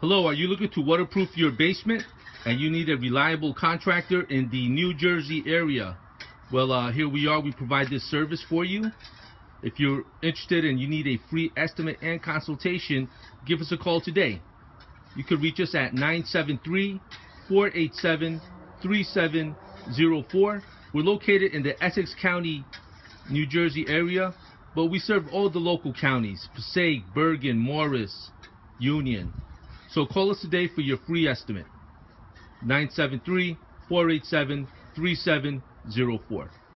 Hello, are you looking to waterproof your basement and you need a reliable contractor in the New Jersey area? Well, uh, here we are. We provide this service for you. If you're interested and you need a free estimate and consultation, give us a call today. You can reach us at 973 487 3704. We're located in the Essex County, New Jersey area, but we serve all the local counties Passaic, Bergen, Morris, Union. So call us today for your free estimate. 973 487 3704.